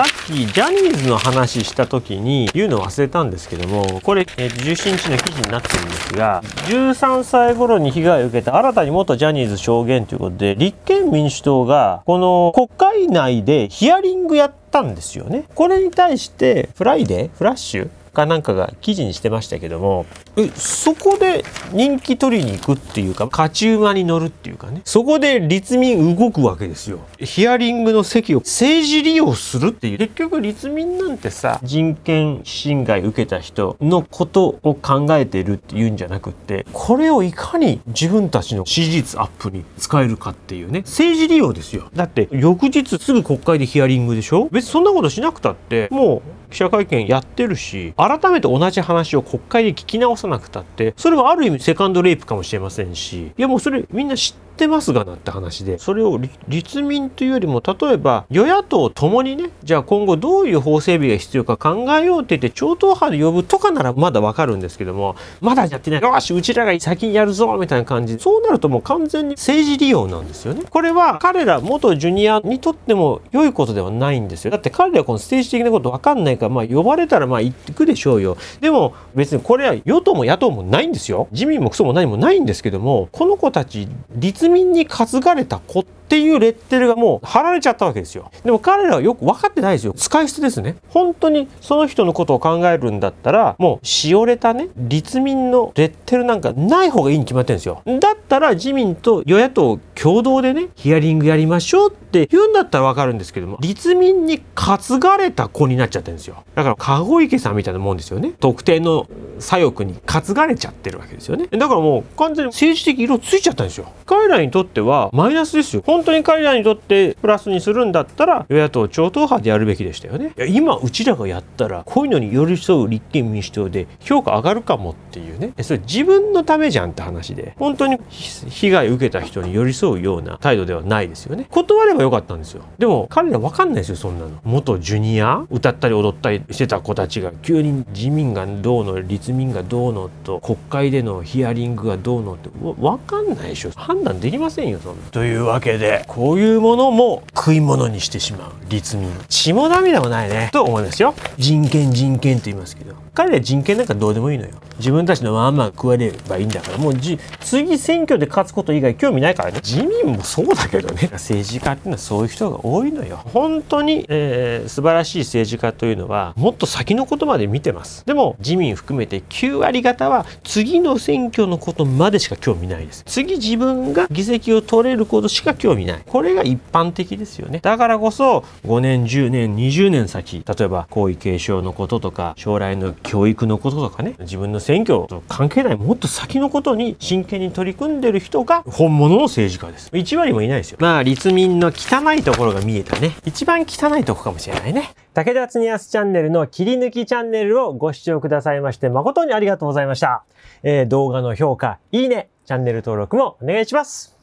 さっきジャニーズの話した時に言うの忘れたんですけどもこれ、え、17日の記事になってるんですが13歳頃に被害を受けた新たに元ジャニーズ証言ということで立憲民主党がこの国会内でヒアリングやったんですよね。これに対してフライデーフラッシュかなんかが記事にしてましたけどもそこで人気取りに行くっていうか勝ち馬に乗るっていうかねそこで立民動くわけですよ。ヒアリングの席を政治利用するっていう。結局立民なんてさ人権侵害受けた人のことを考えてるっていうんじゃなくってこれをいかに自分たちの支持率アップに使えるかっていうね政治利用ですよ。だって翌日すぐ国会でヒアリングでしょ？別にそんなことしなくたってもう記者会見やってるし改めて同じ話を国会で聞き直さなくたってそれはある意味セカンドレイプかもしれませんしいやもうそれみんな知ってってますがなって話でそれを立民というよりも例えば与野党ともにねじゃあ今後どういう法整備が必要か考えようって言って超党派で呼ぶとかならまだわかるんですけどもまだやってない。よしうちらが先にやるぞみたいな感じ。そうなるともう完全に政治利用なんですよね。これは彼ら元ジュニアにとっても良いことではないんですよ。だって彼らはこの政治的なことわかんないからまあ呼ばれたらまあ行くでしょうよ。でも別にこれは与党も野党もないんですよ。自民もクソも何もないんですけどもこの子たち立民に担がれた子っっていうレッテルがもう貼られちゃったわけですよ。でも彼らはよく分かってないですよ。使い捨てですね。本当にその人のことを考えるんだったら、もうしおれたね、立民のレッテルなんかない方がいいに決まってるんですよ。だったら自民と与野党共同でね、ヒアリングやりましょうって言うんだったら分かるんですけども、立民に担がれた子になっちゃってるんですよ。だから、籠池さんみたいなもんですよね。特定の左翼に担がれちゃってるわけですよね。だからもう完全に政治的色ついちゃったんですよ。彼らにとってはマイナスですよ。本当に彼らにとってプラスにするんだったら与野党超党派でやるべきでしたよね。いや今うちらがやったらこういうのに寄り添う立憲民主党で評価上がるかもっていうね。それ自分のためじゃんって話で本当に被害受けた人に寄り添うような態度ではないですよね。断ればよかったんですよ。でも彼らわかんないですよそんなの。元ジュニア歌ったり踊ったりしてた子たちが急に自民がどうの立民がどうのと国会でのヒアリングがどうのってわかんないでしょ。判断できませんよそんな。というわけでこういうものも食い物にしてしまう立民。血も涙もないね。と思いますよ。人権人権と言いますけど。彼ら人権なんかどうでもいいのよ。自分たちのまんま食われればいいんだから。もう次選挙で勝つこと以外興味ないからね。自民もそうだけどね。政治家っていうのはそういう人が多いのよ。本当に、えー、素晴らしい政治家というのはもっと先のことまで見てます。でも自民含めて9割方は次の選挙のことまでしか興味ないです。次自分が議席を取れることしか興味ない。これが一般的ですよね。だからこそ5年10年20年先例えば皇位継承のこととか将来の教育のこととかね自分の選挙と関係ないもっと先のことに真剣に取り組んでる人が本物の政治家です。1割もいないですよ。まあ立民の汚いところが見えたね。一番汚いとこかもしれないね。武田恒康チャンネルの切り抜きチャンネルをご視聴くださいまして誠にありがとうございました、えー、動画の評価いいねチャンネル登録もお願いします。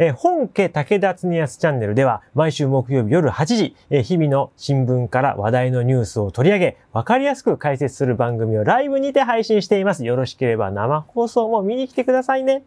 え本家武田恒康チャンネルでは毎週木曜日夜8時、え日々の新聞から話題のニュースを取り上げ、わかりやすく解説する番組をライブにて配信しています。よろしければ生放送も見に来てくださいね。